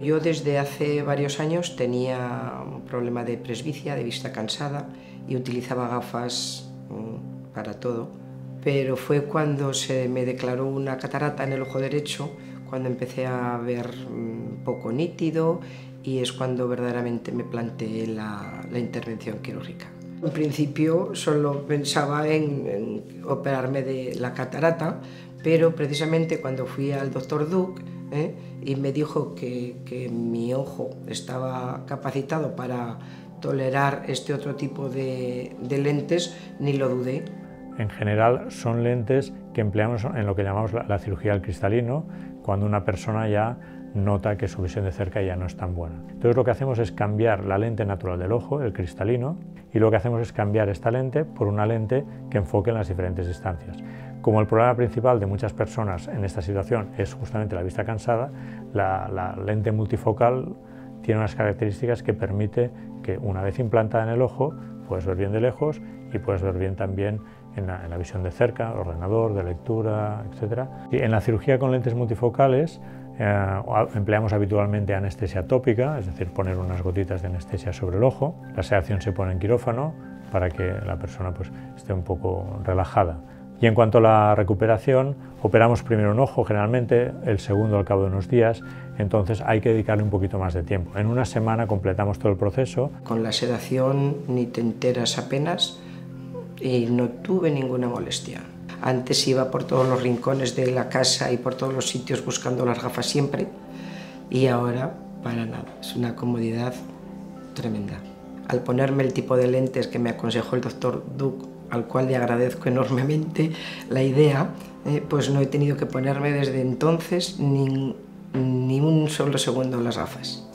Yo desde hace varios años tenía un problema de presbicia, de vista cansada y utilizaba gafas mm, para todo, pero fue cuando se me declaró una catarata en el ojo derecho, cuando empecé a ver mm, poco nítido y es cuando verdaderamente me planteé la, intervención quirúrgica. En principio solo pensaba en, operarme de la catarata, pero precisamente cuando fui al doctor Duke ¿eh? y me dijo que, mi ojo estaba capacitado para tolerar este otro tipo de, lentes, ni lo dudé. En general son lentes que empleamos en lo que llamamos la, la cirugía del cristalino, cuando una persona ya nota que su visión de cerca ya no es tan buena. Entonces lo que hacemos es cambiar la lente natural del ojo, el cristalino, y lo que hacemos es cambiar esta lente por una lente que enfoque en las diferentes distancias. Como el problema principal de muchas personas en esta situación es justamente la vista cansada, la, lente multifocal tiene unas características que permite que una vez implantada en el ojo puedes ver bien de lejos y puedes ver bien también en la, visión de cerca, ordenador, de lectura, etc. Y en la cirugía con lentes multifocales eh, empleamos habitualmente anestesia tópica, es decir, poner unas gotitas de anestesia sobre el ojo. La sedación se pone en quirófano para que la persona pues, esté un poco relajada. Y en cuanto a la recuperación, operamos primero un ojo generalmente, el segundo al cabo de unos días, entonces hay que dedicarle un poquito más de tiempo. En una semana completamos todo el proceso. Con la sedación ni te enteras apenas y no tuve ninguna molestia. Antes iba por todos los rincones de la casa y por todos los sitios buscando las gafas siempre y ahora para nada. Es una comodidad tremenda. Al ponerme el tipo de lentes que me aconsejó el doctor Duke, al cual le agradezco enormemente la idea, eh, pues no he tenido que ponerme desde entonces ni, ni un solo segundo las gafas.